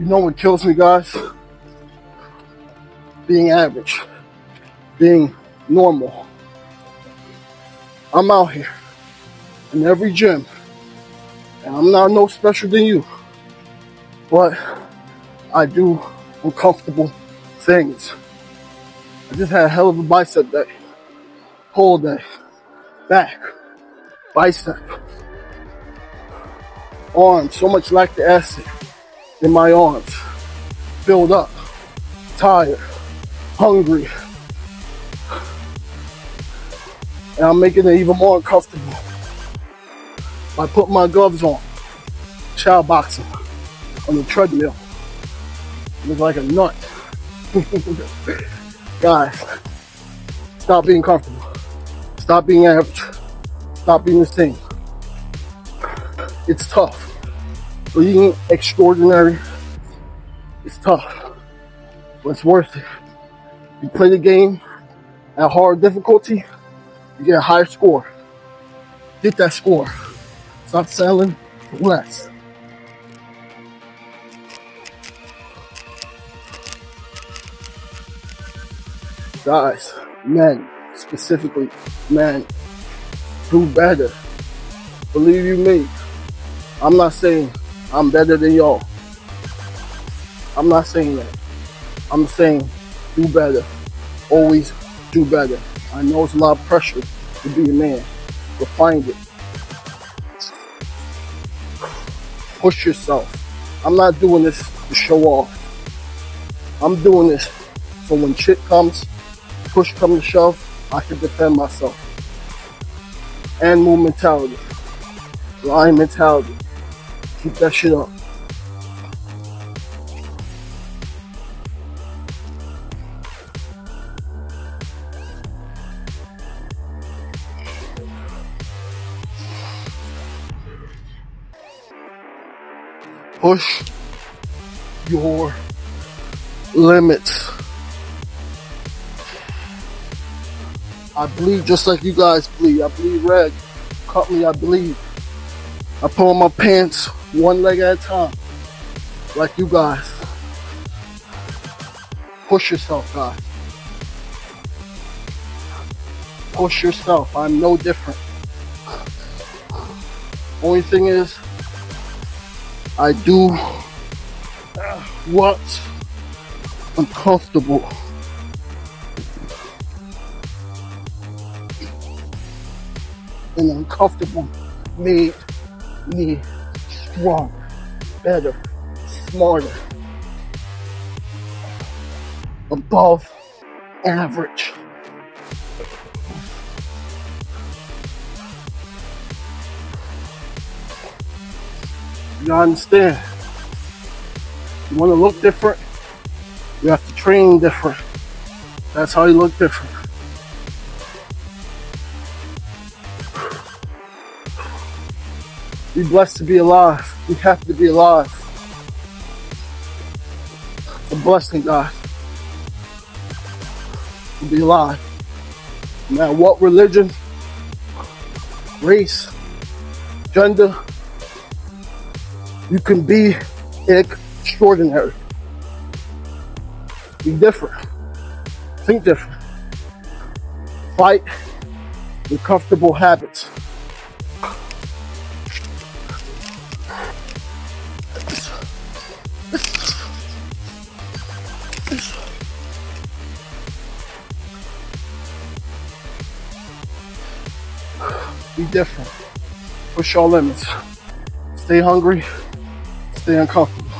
You know what kills me, guys? Being average, being normal. I'm out here. In every gym, and I'm not no special than you, but I do uncomfortable things. I just had a hell of a bicep day, pull day, back, bicep, arms, so much lactic acid in my arms, filled up, tired, hungry. And I'm making it even more uncomfortable by putting my gloves on, shadow boxing on the treadmill. Look like a nut. Guys, stop being comfortable. Stop being average. Stop being the same. It's tough. Being extraordinary is tough, but it's worth it. You play the game at hard difficulty, you get a higher score. Get that score. Stop selling less. Guys, men, specifically men, do better. Believe you me. I'm not saying I'm better than y'all. I'm not saying that. I'm saying do better. Always do better. I know it's a lot of pressure to be a man, but find it. Push yourself. I'm not doing this to show off. I'm doing this so when shit comes, push comes to shove, I can defend myself. And move mentality. Lion mentality. Keep that shit up. Push your limits. I bleed just like you guys bleed. I bleed red. Cut me, I bleed. I pull on my pants one leg at a time. Like you guys. Push yourself, guys. Push yourself. I'm no different. Only thing is, I do what's uncomfortable. And uncomfortable made me strong, better, smarter, above average. You understand? You want to look different? You have to train different. That's how you look different. Be blessed to be alive. We have to be alive. A blessing, God, to be alive. No matter what religion, race, gender, you can be extraordinary. Be different. Think different. Fight with comfortable habits. Be different. Push your limits. Stay hungry. Stay uncomfortable.